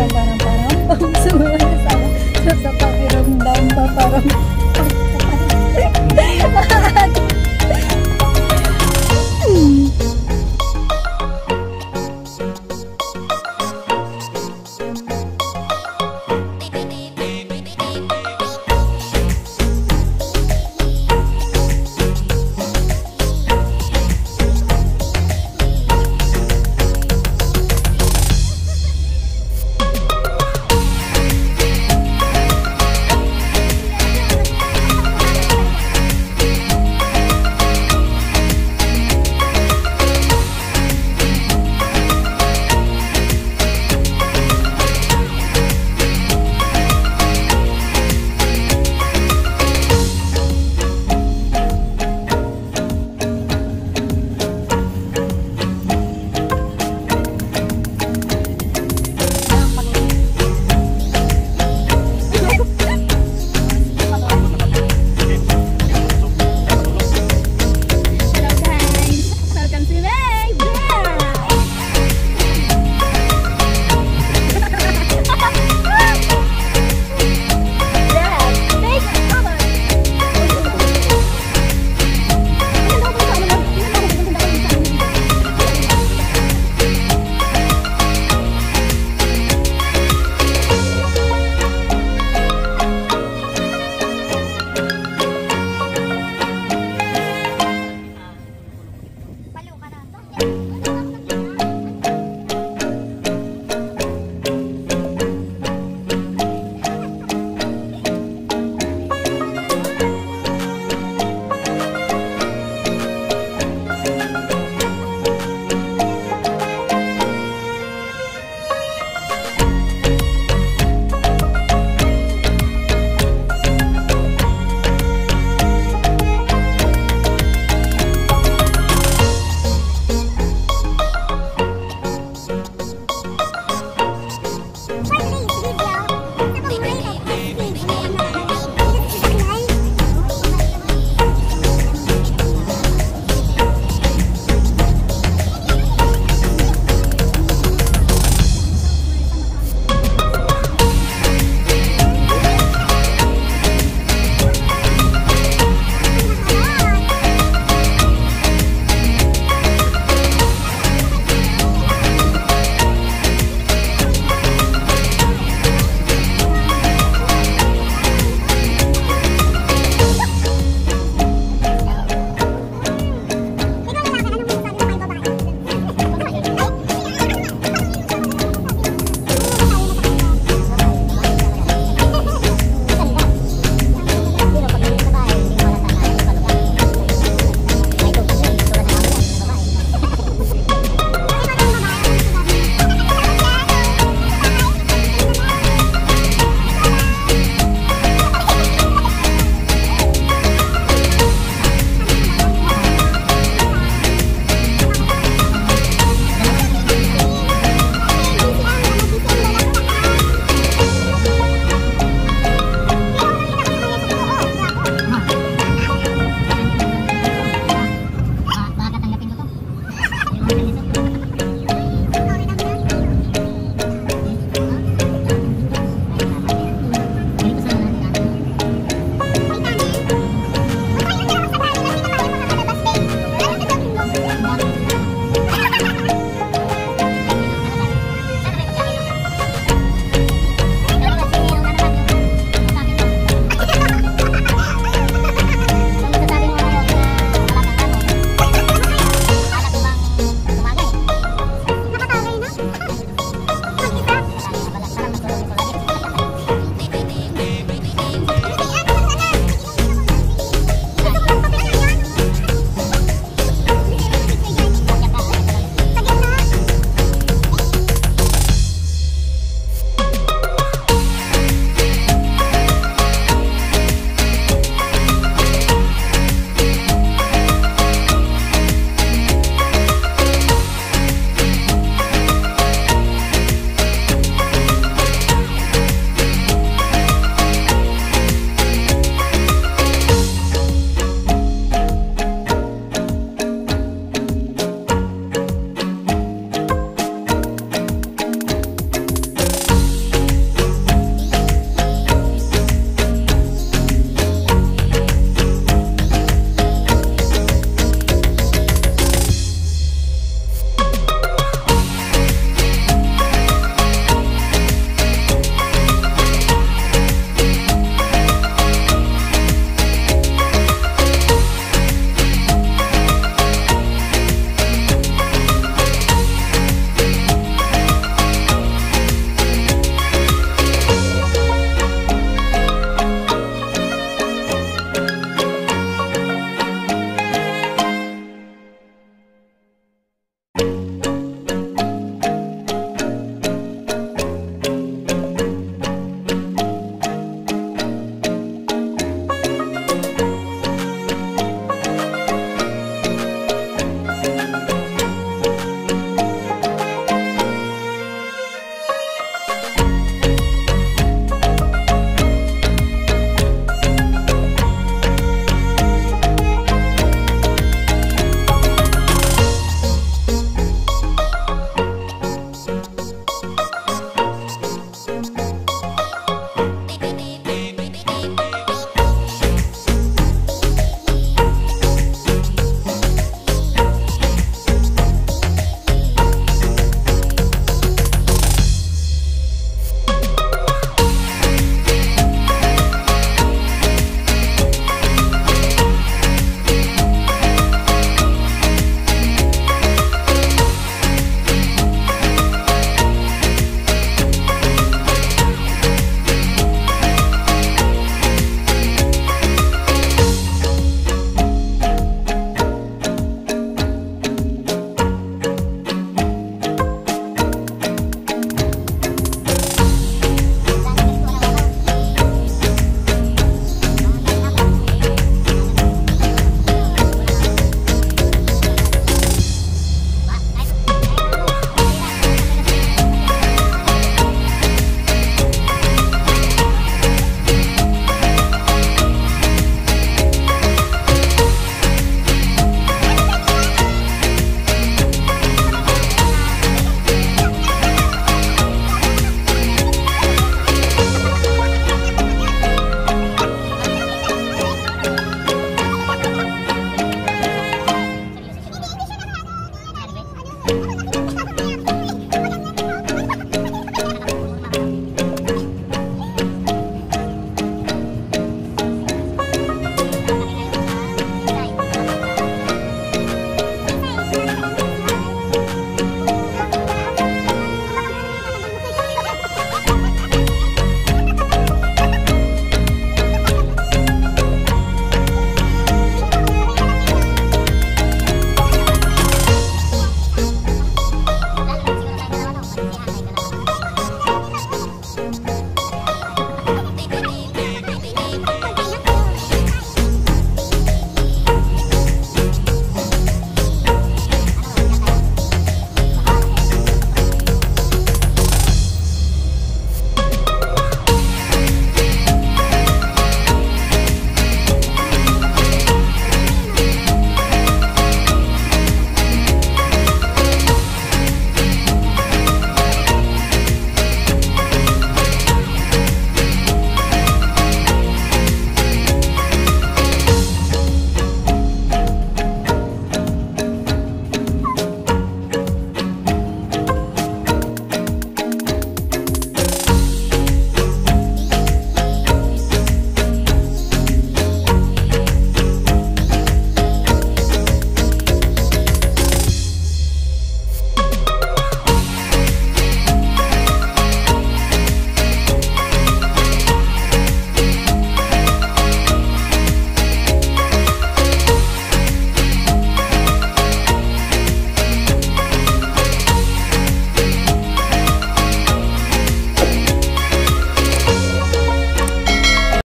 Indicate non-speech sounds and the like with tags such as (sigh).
pam, pamparam, param, (laughs) pam, sumula sa, sa, pakiramdam, pamparam, pam,